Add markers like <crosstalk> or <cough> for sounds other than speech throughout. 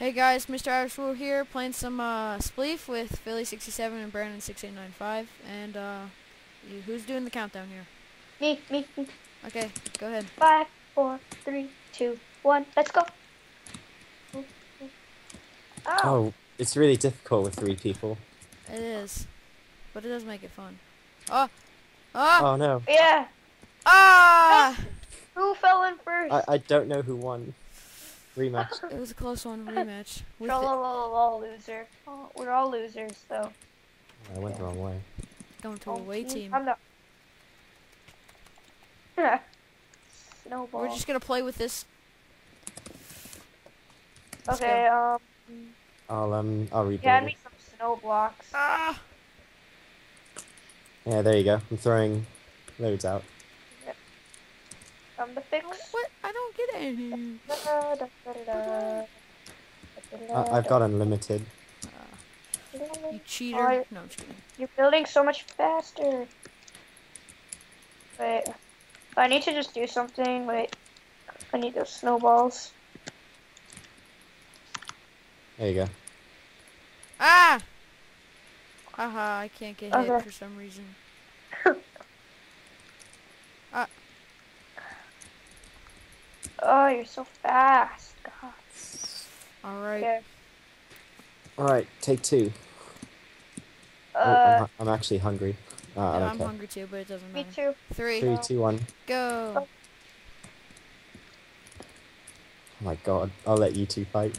Hey guys, Mr. Irish Rule here, playing some uh, Spleef with Philly67 and Brandon6895. And uh, you, who's doing the countdown here? Me, me, me. Okay, go ahead. Five, four, three, two, one. Let's go. Oh. Oh, it's really difficult with three people. It is, but it does make it fun. Oh, oh, Oh no, Yeah. ah! Who fell in first? I, I don't know who won. Rematch. It was a close one, rematch. With Trollololol, loser. Oh, we're all losers, so. I went the wrong way. going to a away team. I'm the. <laughs> Snowball. We're just gonna play with this. Let's okay, um, I'll um I'll rebuild. get it. me some snow blocks. Ah! Yeah, there you go. I'm throwing loads out. Um, the fix. What? I don't get any. I, I've got unlimited. You cheater. Oh, No, I'm cheating. You're building so much faster. Wait. I need to just do something. Wait. I need those snowballs. There you go. Ah! Haha, I can't get hit for some reason. <laughs> Oh, you're so fast. God. Alright. Okay. All right, take two. Oh, I'm, Uh, I'm actually hungry. Uh, I Yeah, don't I'm care. hungry too, but it doesn't me matter. too. Three, Three, two, one. go! Oh. Oh my god, I'll let you two fight.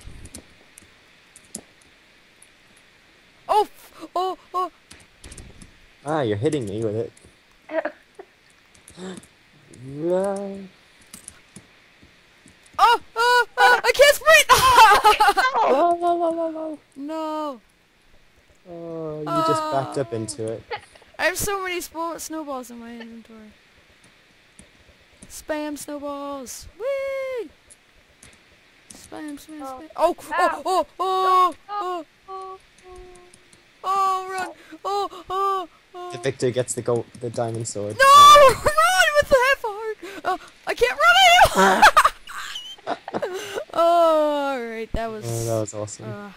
Oh! Oh! Oh! Ah, you're hitting me with it. <laughs> Right. Oh! Oh! oh I can't sprint! Oh, la, la, la, la. no! Oh, you just backed up Oh. into it. I have so many snowballs in my inventory. Spam snowballs! Whee! Spam, spam, Oh. spam. Oh! Oh! Oh! Oh! Oh. Oh! Oh! Run! Oh! Oh! oh. The victor gets the gold, the diamond sword. No! <laughs> Run with the half heart! Oh, I can't run anymore! <laughs> <laughs> oh, alright, that was... Oh, that was awesome. uh,